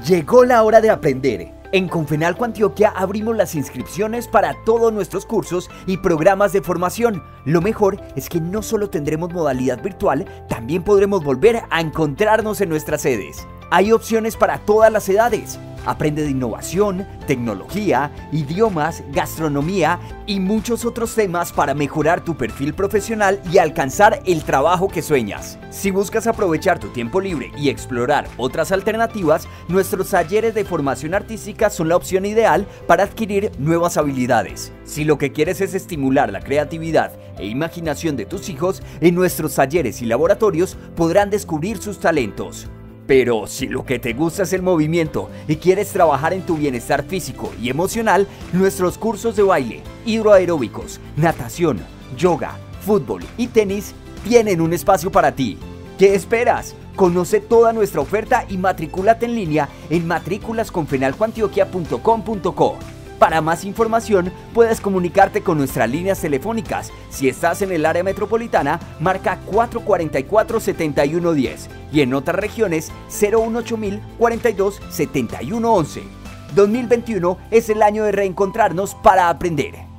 Llegó la hora de aprender. En Confenalco Antioquia abrimos las inscripciones para todos nuestros cursos y programas de formación. Lo mejor es que no solo tendremos modalidad virtual, también podremos volver a encontrarnos en nuestras sedes. Hay opciones para todas las edades. Aprende de innovación, tecnología, idiomas, gastronomía y muchos otros temas para mejorar tu perfil profesional y alcanzar el trabajo que sueñas. Si buscas aprovechar tu tiempo libre y explorar otras alternativas, nuestros talleres de formación artística son la opción ideal para adquirir nuevas habilidades. Si lo que quieres es estimular la creatividad e imaginación de tus hijos, en nuestros talleres y laboratorios podrán descubrir sus talentos. Pero si lo que te gusta es el movimiento y quieres trabajar en tu bienestar físico y emocional, nuestros cursos de baile, hidroaeróbicos, natación, yoga, fútbol y tenis tienen un espacio para ti. ¿Qué esperas? Conoce toda nuestra oferta y matricúlate en línea en matrículasconfenalcoantioquia.com.co. Para más información, puedes comunicarte con nuestras líneas telefónicas. Si estás en el área metropolitana, marca 444-7110 y en otras regiones 018 42 7111. 2021 es el año de reencontrarnos para aprender.